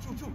冲冲冲